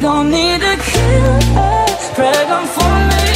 don't need a killer, pray on for me.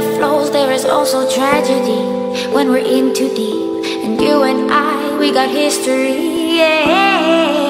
Love flows, there is also tragedy when we're in too deep. And you and I, we got history, yeah.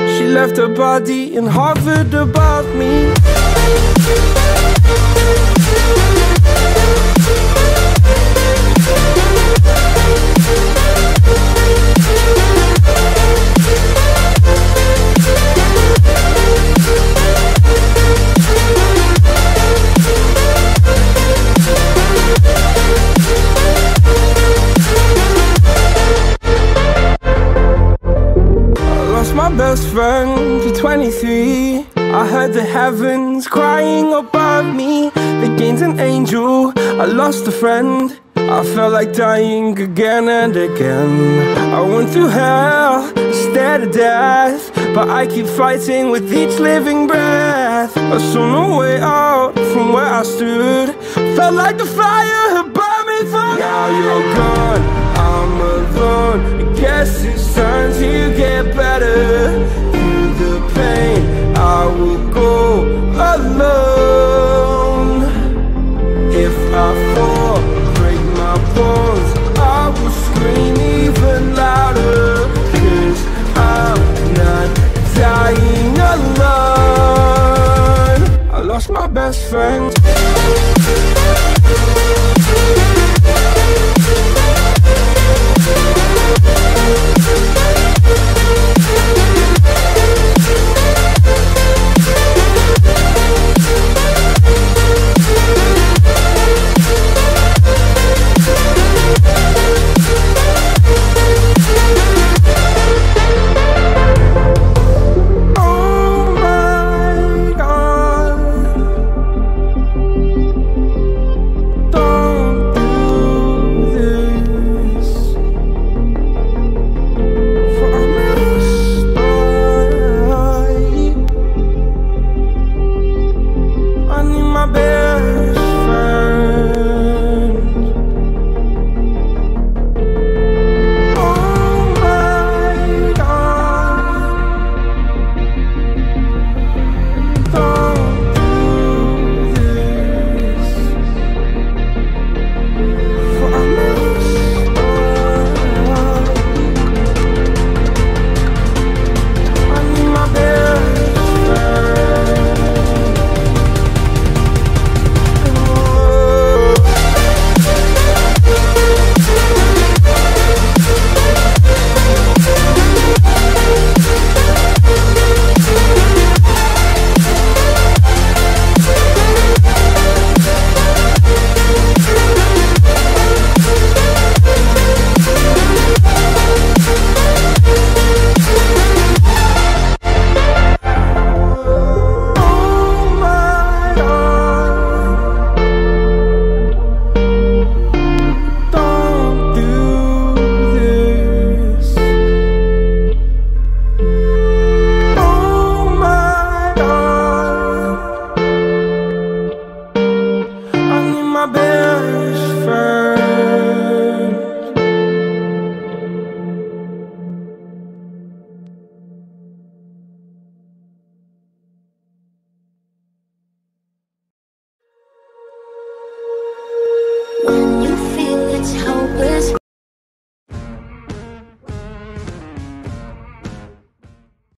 She left her body and hovered above me. 23. I heard the heavens crying above me. They gained an angel. I lost a friend. I felt like dying again and again. I went through hell instead of death, but I keep fighting with each living breath. I saw no way out from where I stood. Felt like the fire had burned me through. Now you're gone, I'm alone. I guess it's time to get better. I will go alone. If I fall, break my bones I will scream even louder I'm not dying alone. I lost my best friend.